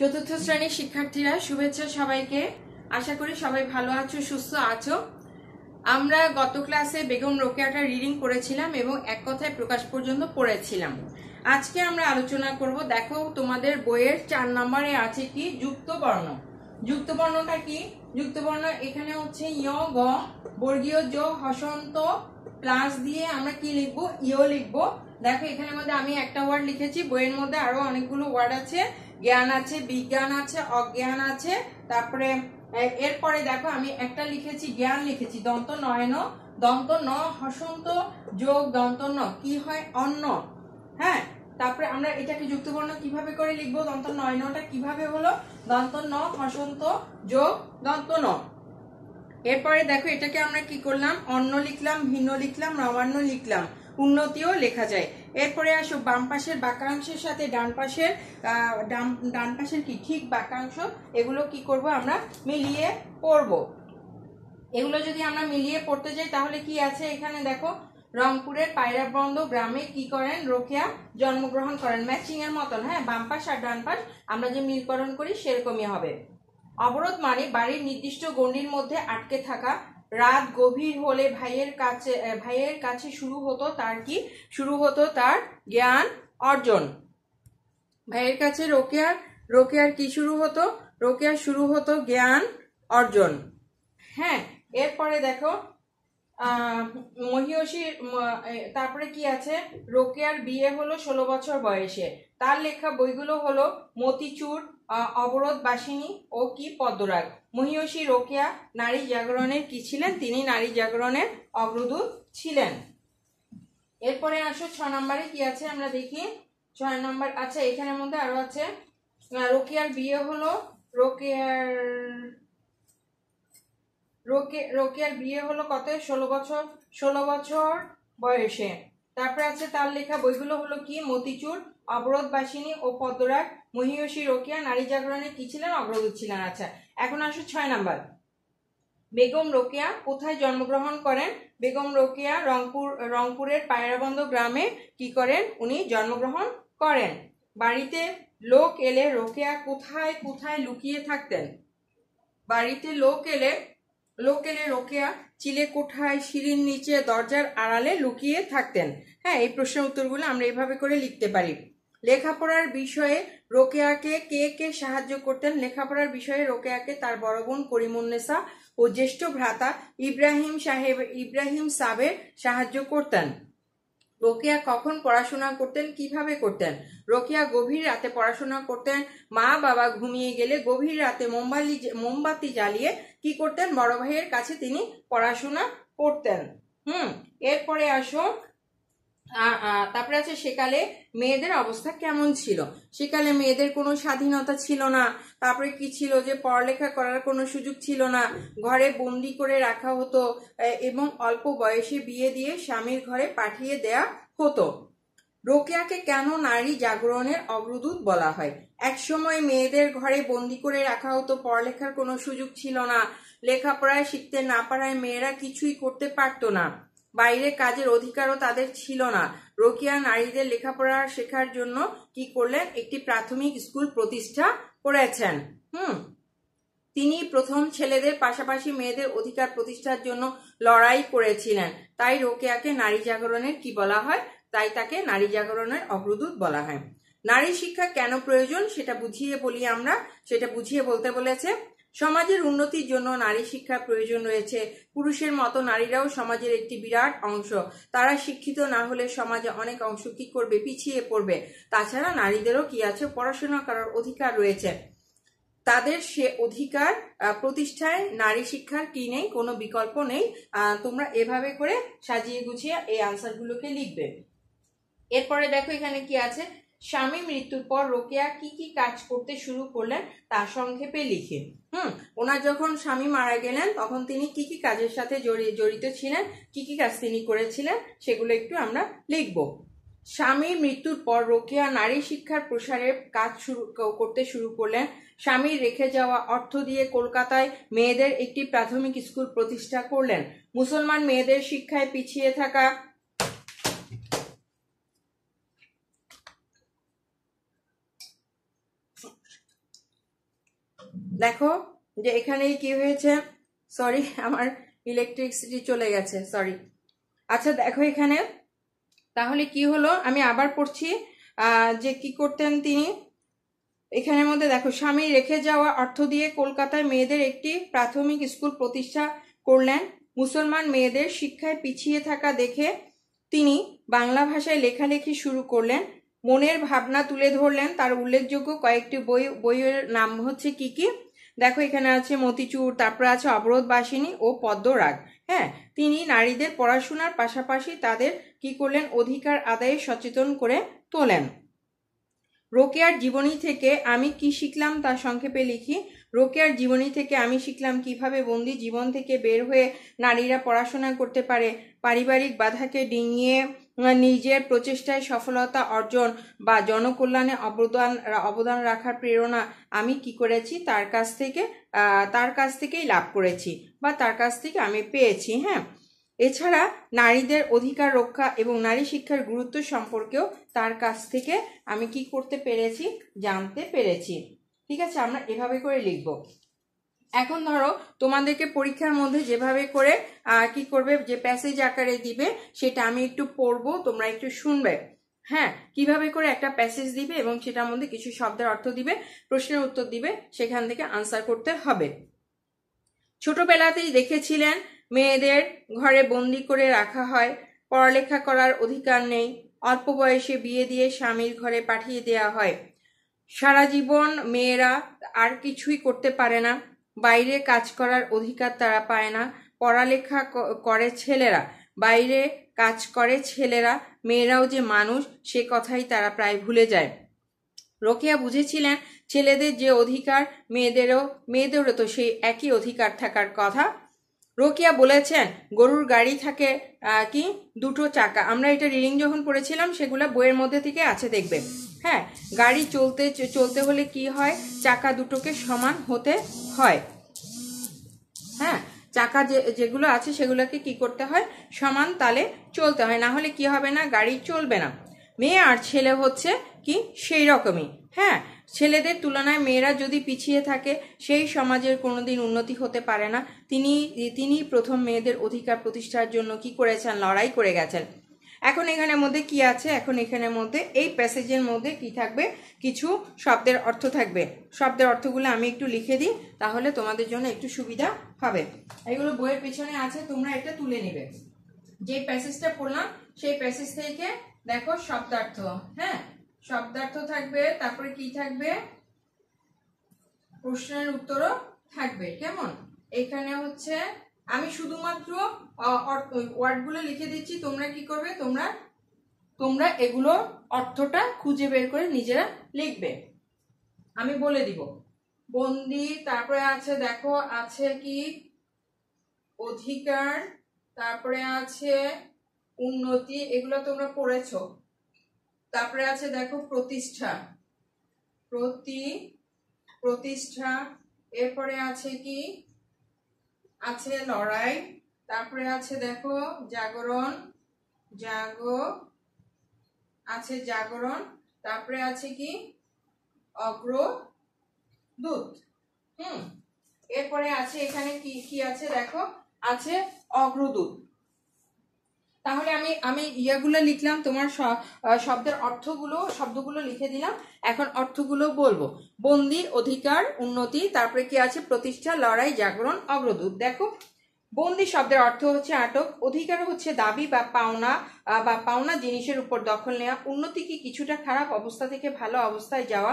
চতুর্থ শ্রেণির শিক্ষার্থীরা শুভেচ্ছা সবাইকে। আশা করি সবাই ভালো আছো, সুস্থ আছো। আমরা গত ক্লাসে বেগম রোকেয়াটা রিডিং করেছিলাম এবং এক কথায় প্রকাশ পর্যন্ত পড়েছিলাম। আজকে আমরা আলোচনা করব, দেখো তোমাদের বইয়ের চার নম্বরে আছে কি? যুক্ত বর্ণ যুক্ত বর্ণটা কি? যুক্ত বর্ণ এখানে হচ্ছে ইয় গ, বর্গীয় জ, হসন্ত, প্লাস দিয়ে আমরা কি লিখব? ইয় লিখব। দেখো এখানের মধ্যে আমি একটা ওয়ার্ড লিখেছি, বইয়ের মধ্যে আরও অনেকগুলো ওয়ার্ড আছে। জ্ঞান আছে, বিজ্ঞান আছে, অজ্ঞান আছে। তারপরে এরপরে দেখো আমি একটা লিখেছি, জ্ঞান লিখেছি, দন্ত নয়ন, দন্ত ন হসন্ত, যোগ দন্ত ন, কি হয় অন্ন। হ্যাঁ? তারপরে আমরা এটাকে যুক্তবর্ণ কীভাবে করে লিখব? দন্ত নয়নটা কীভাবে হলো? দন্ত ন হসন্ত, যোগ দন্ত ন। এরপরে দেখো এটাকে আমরা কি করলাম? অন্ন লিখলাম, ভিন্ন লিখলাম নবান্ন লিখলাম। উন্নতিও লেখা যায়। এরপরে আসো, বাম পাশের বাক্যাংশের সাথে ডান পাশের ডান পাশের কি? ঠিক বাক্যাংশ। এগুলো কি করব আমরা? মিলিয়ে পড়ব। এগুলো যদি আমরা মিলিয়ে পড়তে যাই, তাহলে কি আছে এখানে দেখো? রংপুরের পায়রাবন্দ গ্রামে কি করেন? রোকেয়া জন্মগ্রহণ করেন। ম্যাচিং এর মতন হ্যাঁ? বাম পাশ আর ডান পাশ, আমরা যে মিলকরণ করি, সেরকমই হবে। অবরোধ মানে বাড়ির নির্দিষ্ট গণ্ডির মধ্যে আটকে থাকা রাত গভীর হলে ভাইয়ের কাছে ভাইয়ের কাছে শুরু হতো তার কি? শুরু হতো তার জ্ঞান অর্জন। ভাইয়ের কাছে রোকেয়ার রোকেয়ার কি শুরু হতো? রোকেয়ার শুরু হতো জ্ঞান অর্জন। হ্যাঁ এরপরে দেখো মহিয়সীর তারপরে কি আছে? রোকেয়ার বিয়ে হলো ষোলো বছর বয়সে। তার লেখা বইগুলো হলো মতিচুর অবরোধ বাসিনী ও কি পদ্মরাগ। মহিয়সী রোকেয়া নারী জাগরণের কি ছিলেন? তিনি নারী জাগরণের অগ্রদূত ছিলেন। এরপরে আসো, ছ নম্বরে কি আছে আমরা দেখি? ছয় নম্বর আচ্ছা এখানের মধ্যে আরও আছে। রোকেয়ার বিয়ে হলো, রোকেয়ার, রোকে, রোকেয়ার বিয়ে হলো কত? ষোলো বছর ষোলো বছর বয়সে। তারপরে আছে, তার লেখা বইগুলো হলো কি? মতিচুর, অবরোধ বাসিনী ও পদ্মরাগ। মহিয়সী রোকেয়া নারী জাগরণে কি ছিলেন? অগ্রদূত ছিলেন। আচ্ছা এখন আসো ছয় নাম্বার। বেগম রোকেয়া কোথায় জন্মগ্রহণ করেন? বেগম রোকেয়া রংপুর, রংপুরের পায়রাবন্দ গ্রামে কি করেন? উনি জন্মগ্রহণ করেন। বাড়িতে লোক এলে রোকেয়া কোথায় কোথায় লুকিয়ে থাকতেন? বাড়িতে লোক এলে লোক এলে রোকেয়া চিলে কোঠায়, সিঁড়ির নিচে, দরজার আড়ালে লুকিয়ে থাকতেন। হ্যাঁ এই প্রশ্নের উত্তরগুলো আমরা এভাবে করে লিখতে পারি। লেখাপড়ার বিষয়ে রোকেয়াকে কে কে সাহায্য করতেন লেখাপড়ার বিষয়ে রোকেয়াকে তার বড় বোন করিমুন্নেসা ও জ্যেষ্ঠ ভ্রাতা ইব্রাহিম সাহেব, ইব্রাহিম সাবের সাহায্য করতেন। রোকেয়া কখন পড়াশোনা করতেন, কীভাবে করতেন? রোকেয়া গভীর রাতে পড়াশোনা করতেন, মা বাবা ঘুমিয়ে গেলে গভীর রাতে মোমবাতি মোমবাতি জ্বালিয়ে কি করতেন? বড় ভাইয়ের কাছে তিনি পড়াশোনা করতেন। হুম, এরপরে আসো তারপরে আছে সেকালে মেয়েদের অবস্থা কেমন ছিল? সেকালে মেয়েদের কোনো স্বাধীনতা ছিল না। তারপরে কি ছিল যে পড়ালেখা করার কোনো সুযোগ ছিল না? ঘরে বন্দি করে রাখা হতো এবং অল্প বয়সে বিয়ে দিয়ে স্বামীর ঘরে পাঠিয়ে দেয়া হতো। রোকেয়াকে কেন নারী জাগরণের অগ্রদূত বলা হয়? একসময় মেয়েদের ঘরে বন্দি করে রাখা হতো, পড়ালেখার কোনো সুযোগ ছিল না। লেখাপড়ায় শিখতে না পারায় মেয়েরা কিছুই করতে পারতো না। বাইরে কাজের অধিকারও তাদের ছিল না। রোকিয়া নারীদের লেখাপড়া শেখার জন্য কি করলেন? একটি প্রাথমিক স্কুল প্রতিষ্ঠা করেছেন। হুম। তিনি প্রথম ছেলেদের পাশাপাশি মেয়েদের অধিকার প্রতিষ্ঠার জন্য লড়াই করেছিলেন। তাই রোকেয়াকে নারী জাগরণের কি বলা হয়? তাই তাকে নারী জাগরণের অগ্রদূত বলা হয়। নারী শিক্ষা কেন প্রয়োজন সেটা বুঝিয়ে বলি আমরা। সেটা বুঝিয়ে বলতে বলেছে সমাজের উন্নতির জন্য নারী শিক্ষার প্রয়োজন রয়েছে। পুরুষের মতো নারীরাও সমাজের একটি বিরাট অংশ। তারা শিক্ষিত না হলে সমাজে অনেক অংশ কি করবে, পিছিয়ে পড়বে। তাছাড়া নারীদেরও কি আছে? পড়াশোনা করার অধিকার রয়েছে। তাদের সে অধিকার প্রতিষ্ঠায় নারী শিক্ষার কি নেই? কোনো বিকল্প নেই। তোমরা এভাবে করে সাজিয়ে গুছিয়ে এই আনসারগুলোকে লিখবে। এরপরে দেখো এখানে কি আছে? স্বামী মৃত্যুর পর রোকেয়া কি কি কাজ করতে শুরু করলেন তা সংক্ষেপে লিখে। হুম, ওনার যখন স্বামী মারা গেলেন, তখন তিনি কি কি কাজের সাথে জড়ি- জড়িত ছিলেন, কি কি কাজ তিনি করেছিলেন, সেগুলো একটু আমরা লিখব। স্বামীর মৃত্যুর পর রোকেয়া নারী শিক্ষার প্রসারে কাজ শুরু করতে শুরু করলেন। স্বামীর রেখে যাওয়া অর্থ দিয়ে কলকাতায় মেয়েদের একটি প্রাথমিক স্কুল প্রতিষ্ঠা করলেন। মুসলমান মেয়েদের শিক্ষায় পিছিয়ে থাকা দেখো যে এখানেই কি হয়েছে? সরি আমার ইলেকট্রিসিটি চলে গেছে সরি আচ্ছা দেখো এখানে। তাহলে কি হলো? আমি আবার পড়ছি যে কি করতেন তিনি? এখানের মধ্যে দেখো, স্বামী রেখে যাওয়া অর্থ দিয়ে কলকাতায় মেয়েদের একটি প্রাথমিক স্কুল প্রতিষ্ঠা করলেন। মুসলমান মেয়েদের শিক্ষায় পিছিয়ে থাকা দেখে তিনি বাংলা ভাষায় লেখালেখি শুরু করলেন। মনের ভাবনা তুলে ধরলেন। তার উল্লেখযোগ্য কয়েকটি বই, বইয়ের নাম হচ্ছে কি কি? দেখো এখানে আছে মতিচুর, তারপরে আছে অবরোধবাসিনী ও পদ্মরাগ। হ্যাঁ তিনি নারীদের পড়াশোনার পাশাপাশি তাদের কি করলেন? অধিকার আদায়ে সচেতন করে তোলেন। রোকেয়ার জীবনী থেকে আমি কি শিখলাম তা সংক্ষেপে লিখি। রোকেয়ার জীবনী থেকে আমি শিখলাম কীভাবে বন্দি জীবন থেকে বের হয়ে নারীরা পড়াশোনা করতে পারে। পারিবারিক বাধাকে ডিঙিয়ে নিজের প্রচেষ্টায় সফলতা অর্জন বা জনকল্যাণে অবদান অবদান রাখার প্রেরণা আমি কি করেছি? তার কাছ থেকে তার কাছ থেকেই লাভ করেছি বা তার কাছ থেকে আমি পেয়েছি হ্যাঁ। এছাড়া নারীদের অধিকার রক্ষা এবং নারী শিক্ষার গুরুত্ব সম্পর্কেও তার কাছ থেকে আমি কি করতে পেরেছি? জানতে পেরেছি। ঠিক আছে, আমরা এভাবে করে লিখব। এখন ধরো, তোমাদেরকে পরীক্ষার মধ্যে যেভাবে করে কি করবে, যে প্যাসেজ আকারে দিবে, সেটা আমি একটু পড়ব, তোমরা একটু শুনবে। হ্যাঁ কীভাবে করে একটা প্যাসেজ দিবে এবং সেটার মধ্যে কিছু শব্দের অর্থ দিবে, প্রশ্নের উত্তর দিবে, সেখান থেকে আনসার করতে হবে। ছোটবেলাতেই দেখেছিলেন, মেয়েদের ঘরে বন্দি করে রাখা হয়, পড়ালেখা করার অধিকার নেই, অল্প বয়সে বিয়ে দিয়ে স্বামীর ঘরে পাঠিয়ে দেওয়া হয়। সারা জীবন মেয়েরা আর কিছুই করতে পারে না। বাইরে কাজ করার অধিকার তারা পায় না। পড়ালেখা করে ছেলেরা। বাইরে কাজ করে ছেলেরা, মেয়েরাও যে মানুষ, সে কথাই তারা প্রায় ভুলে যায়। রোকেয়া বুঝেছিলেন, ছেলেদের যে অধিকার, মেয়েদেরও মেয়েদেরও তো সেই একই অধিকার থাকার কথা। রোকিয়া বলেছেন, গরুর গাড়ি থাকে কি? দুটো চাকা। আমরা এটা রিডিং যখন পড়েছিলাম, সেগুলো বইয়ের মধ্যে থেকে আছে, দেখবে। হ্যাঁ গাড়ি চলতে চলতে হলে কি হয়? চাকা দুটোকে সমান হতে হয়। হ্যাঁ চাকা যে, যেগুলো আছে সেগুলোকে কি করতে হয়? সমান তালে চলতে হয়। না হলে কি হবে না, গাড়ি চলবে না। মেয়ে আর ছেলে হচ্ছে কি সেই রকমই। হ্যাঁ ছেলেদের তুলনায় মেয়েরা যদি পিছিয়ে থাকে, সেই সমাজের কোনোদিন উন্নতি হতে পারে না। তিনি তিনি প্রথম মেয়েদের অধিকার প্রতিষ্ঠার জন্য কি করেছেন? লড়াই করে গেছেন। এখন এখানের মধ্যে কি আছে? এখন এখানের মধ্যে এই প্যাসেজের মধ্যে কি থাকবে? কিছু শব্দের অর্থ থাকবে। শব্দের অর্থগুলো আমি একটু লিখে দিই, তাহলে তোমাদের জন্য একটু সুবিধা হবে। এগুলো বইয়ের পিছনে আছে, তোমরা এটা তুলে নেবে। যে প্যাসেজটা পড়লাম, সেই প্যাসেজ থেকে দেখো শব্দার্থ হ্যাঁ? শব্দার্থ থাকবে, তারপরে কি থাকবে? প্রশ্নের উত্তরও থাকবে, কেমন? এখানে হচ্ছে আমি শুধুমাত্র ওয়ার্ডগুলো লিখে দিচ্ছি, তোমরা কি করবে? তোমরা তোমরা এগুলো অর্থটা খুঁজে বের করে নিজেরা লিখবে। আমি বলে দিব। বন্দি, তারপরে আছে, দেখো, আছে কি? অধিকার, তারপরে আছে উন্নতি, এগুলো তোমরা পড়েছো। তারপরে আছে, দেখো, প্রতিষ্ঠা। প্রতি, প্রতিষ্ঠা, এরপরে আছে কি? আছে লড়াই, তারপরে আছে দেখো জাগরণ, জাগ, আছে জাগরণ, তারপরে আছে কি? অগ্রদূত হুম, এরপরে আছে এখানে কি কি আছে দেখো? আছে অগ্রদূত। তাহলে আমি আমি ইয়েগুলো লিখলাম, তোমার শব্দের অর্থগুলো, শব্দগুলো লিখে দিলাম। এখন অর্থগুলো বলব। বন্দি, অধিকার, উন্নতি, তারপরে কি আছে? প্রতিষ্ঠা, লড়াই, জাগরণ, অগ্রদূত। দেখো, বন্দি শব্দের অর্থ হচ্ছে আটক, অধিকার হচ্ছে দাবি বা পাওনা বা পাওনা জিনিসের উপর দখল নেওয়া। উন্নতি কি কিছুটা খারাপ অবস্থা থেকে ভালো অবস্থায় যাওয়া?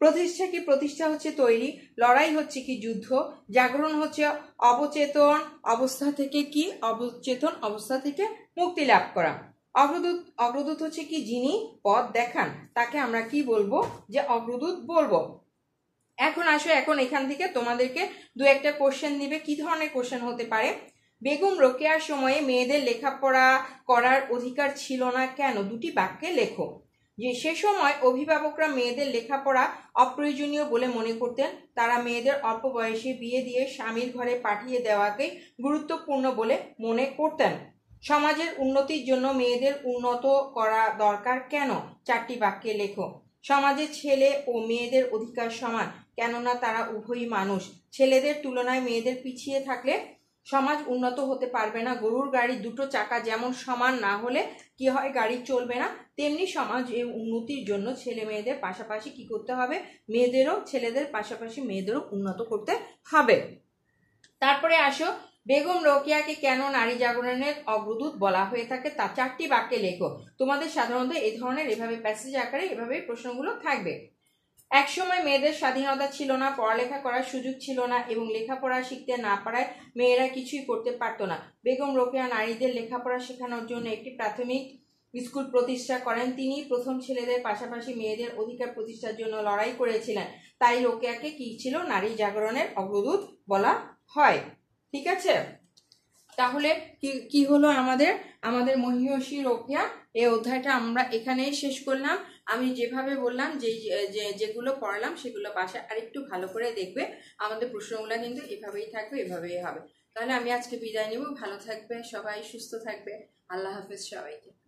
প্রতিষ্ঠা কি প্রতিষ্ঠা হচ্ছে তৈরি, লড়াই হচ্ছে কি যুদ্ধ, জাগরণ হচ্ছে অবচেতন অবস্থা থেকে কি অবচেতন অবস্থা থেকে মুক্তি লাভ করা। অগ্রদূত অগ্রদূত হচ্ছে কি যিনি পথ দেখান, তাকে আমরা কি বলব? যে অগ্রদূত বলব। এখন আসো, এখন এখান থেকে তোমাদেরকে দু একটা কোশ্চেন দিবে, কি ধরনের কোশ্চেন হতে পারে? বেগম রোকেয়ার সময়ে মেয়েদের লেখাপড়া করার অধিকার ছিল না কেন? দুটি বাক্যে লেখো। যে সে সময় অভিভাবকরা মেয়েদের লেখাপড়া অপ্রয়োজনীয় বলে মনে করতেন, তারা মেয়েদের অল্প বয়সে বিয়ে দিয়ে স্বামীর ঘরে পাঠিয়ে দেওয়াকেই গুরুত্বপূর্ণ বলে মনে করতেন। সমাজের উন্নতির জন্য মেয়েদের উন্নত করা দরকার কেন? চারটি বাক্যে লেখো। সমাজে ছেলে ও মেয়েদের অধিকার সমান, কেননা তারা উভয়ই মানুষ। ছেলেদের তুলনায় মেয়েদের পিছিয়ে থাকলে সমাজ উন্নত হতে পারবে না। গরুর গাড়ি দুটো চাকা যেমন সমান না হলে কি হয়? গাড়ি চলবে না। তেমনি সমাজ এই উন্নতির জন্য ছেলে মেয়েদের পাশাপাশি কি করতে হবে? মেয়েদেরও, ছেলেদের পাশাপাশি মেয়েদেরও উন্নত করতে হবে। তারপরে আসো। বেগম রোকিয়াকে কেন নারী জাগরণের অগ্রদূত বলা হয়ে থাকে? তা চারটি বাক্যে লেখো। তোমাদের সাধারণত এই ধরনের, এভাবে প্যাসেজ আকারে এভাবে প্রশ্নগুলো থাকবে। একসময় মেয়েদের স্বাধীনতা ছিল না, পড়ালেখা করার সুযোগ ছিল না এবং লেখাপড়া শিখতে না পারায় মেয়েরা কিছুই করতে পারতো না। বেগম রোকেয়া নারীদের লেখাপড়া শেখানোর জন্য একটি প্রাথমিক স্কুল প্রতিষ্ঠা করেন তিনি। প্রথম ছেলেদের পাশাপাশি মেয়েদের অধিকার প্রতিষ্ঠার জন্য লড়াই করেছিলেন। তাই রোকেয়াকে কি ছিল নারী জাগরণের অগ্রদূত বলা হয়। ঠিক আছে? তাহলে কি কি হলো আমাদের? আমাদের মহিষী রোকিয়া এই অধ্যায়টা আমরা এখানেই শেষ করলাম। আমি যেভাবে বললাম যে যে, যেগুলো পড়লাম সেগুলো বাসায় আরেকটু ভালো করে দেখবে। আমাদের প্রশ্নগুলো কিন্তু এভাবেই থাকবে, এভাবেই হবে। তাহলে আমি আজকে বিদায় নেব। ভালো থাকবে সবাই, সুস্থ থাকবে। আল্লাহ হাফেজ সবাইকে।